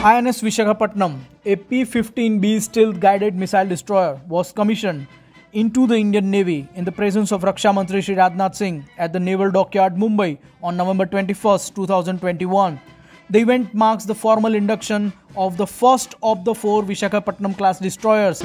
INS Vishakhapatnam, a P 15B stealth guided missile destroyer, was commissioned into the Indian Navy in the presence of Raksha Mantri Shri Rajnath Singh at the Naval Dockyard, Mumbai on November 21, 2021. The event marks the formal induction of the first of the four Vishakhapatnam class destroyers.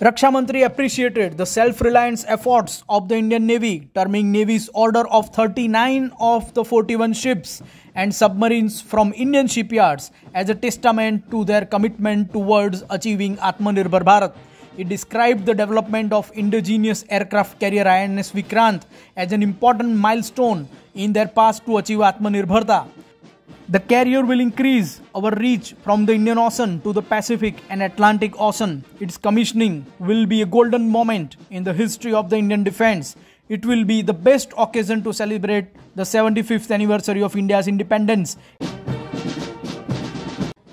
Raksha Mantri appreciated the self-reliance efforts of the Indian Navy, terming Navy's order of 39 of the 41 ships and submarines from Indian shipyards as a testament to their commitment towards achieving Atmanirbhar Bharat. It described the development of indigenous aircraft carrier INS Vikrant as an important milestone in their path to achieve Atmanirbharta. The carrier will increase our reach from the Indian Ocean to the Pacific and Atlantic Ocean. Its commissioning will be a golden moment in the history of the Indian defense. It will be the best occasion to celebrate the 75th anniversary of India's independence.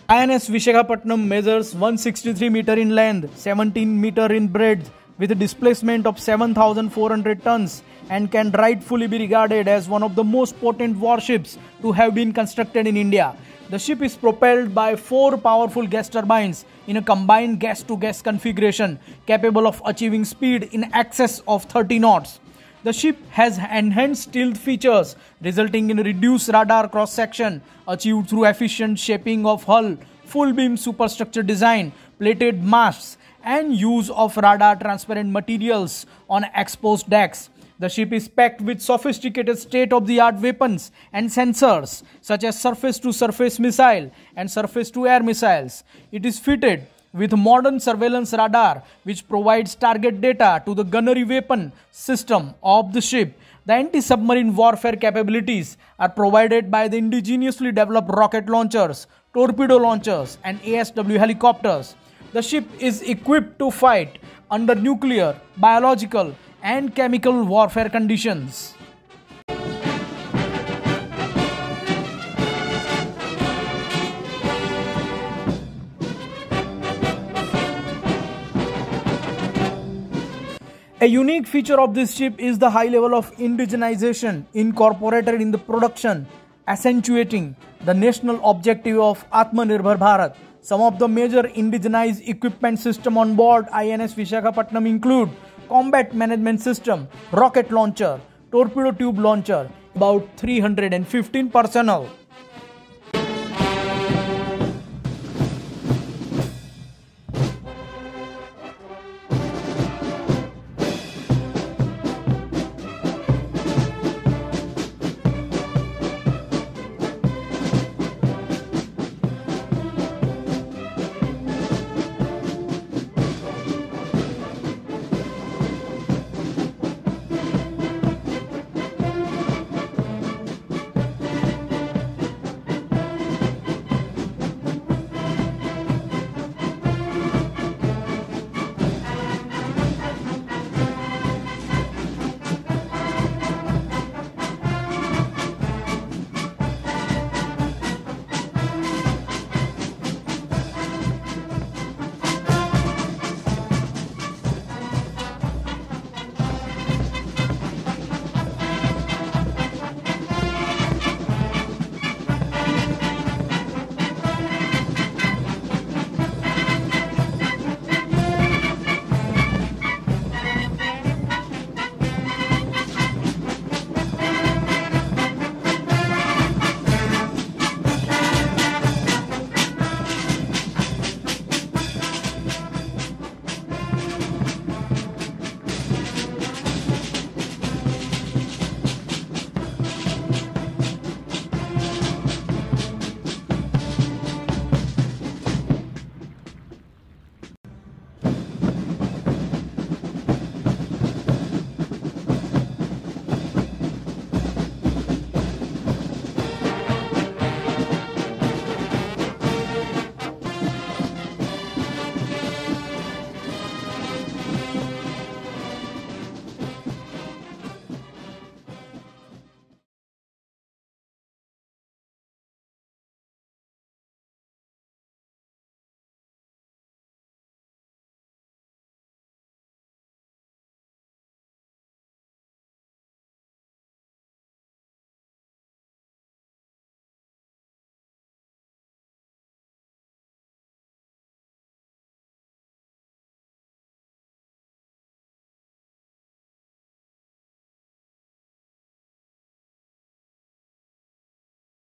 INS Vishakhapatnam measures 163 meter in length, 17 meter in breadth, with a displacement of 7,400 tons and can rightfully be regarded as one of the most potent warships to have been constructed in India. The ship is propelled by four powerful gas turbines in a combined gas to gas configuration capable of achieving speed in excess of 30 knots. The ship has enhanced stealth features resulting in reduced radar cross section achieved through efficient shaping of hull, full beam superstructure design, plated masts, and use of radar transparent materials on exposed decks. The ship is packed with sophisticated state of the art weapons and sensors such as surface to surface missile and surface to air missiles. It is fitted with modern surveillance radar which provides target data to the gunnery weapon system of the ship. The anti-submarine warfare capabilities are provided by the indigenously developed rocket launchers, torpedo launchers and ASW helicopters. The ship is equipped to fight under nuclear, biological and chemical warfare conditions. A unique feature of this ship is the high level of indigenization incorporated in the production, accentuating the national objective of Atmanirbhar Bharat. Some of the major indigenized equipment system on board INS Vishakhapatnam include combat management system, rocket launcher, torpedo tube launcher, about 315 personnel.